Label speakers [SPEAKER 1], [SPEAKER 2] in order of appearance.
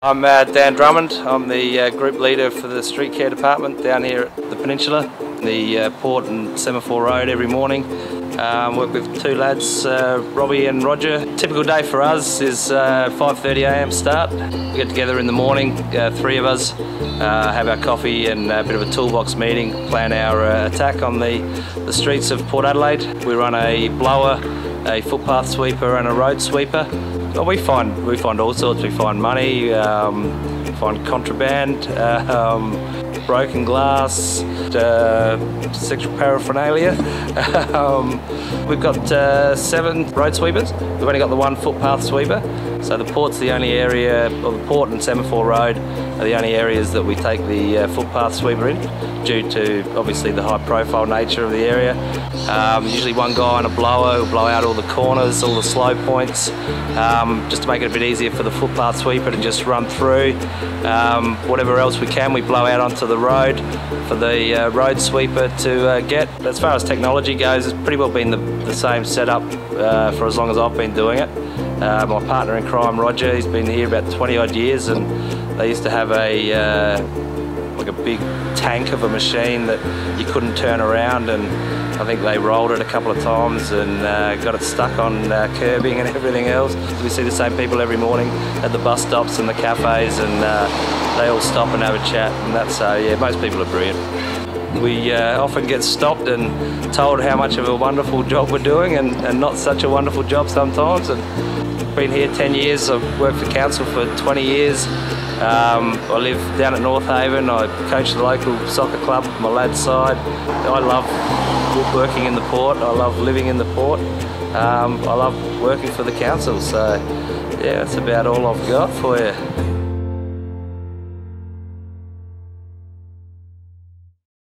[SPEAKER 1] I'm uh, Dan Drummond. I'm the uh, group leader for the street care department down here at the Peninsula, the uh, port and Semaphore Road every morning. Um, work with two lads, uh, Robbie and Roger. Typical day for us is 5.30am uh, start. We get together in the morning, uh, three of us, have our coffee and a bit of a toolbox meeting, plan our attack on the, the streets of Port Adelaide. We run a blower, a footpath sweeper and a road sweeper. Well, we find we find all sorts. We find money, um, find contraband, uh, um, broken glass, uh, sexual paraphernalia. um, we've got uh, seven road sweepers. We've only got the one footpath sweeper. So the port's the only area, or the port and Semaphore Road are the only areas that we take the uh, footpath sweeper in, due to obviously the high profile nature of the area. Um, usually one guy on a blower will blow out all the corners, all the slow points, um, just to make it a bit easier for the footpath sweeper to just run through. Um, whatever else we can, we blow out onto the road for the uh, road sweeper to uh, get. As far as technology goes, it's pretty well been the, the same setup uh, for as long as I've been doing it. Uh, my partner in crime, Roger, he's been here about 20 odd years and they used to have a uh, like a big tank of a machine that you couldn't turn around and I think they rolled it a couple of times and uh, got it stuck on uh, curbing and everything else. We see the same people every morning at the bus stops and the cafes and uh, they all stop and have a chat and that's, so yeah, most people are brilliant. We uh, often get stopped and told how much of a wonderful job we're doing and, and not such a wonderful job sometimes. And been here 10 years, I've worked for council for 20 years. Um, I live down at North Haven, I coach the local soccer club, my lad's side. I love working in the port, I love living in the port. Um, I love working for the council, so yeah, that's about all I've got for you.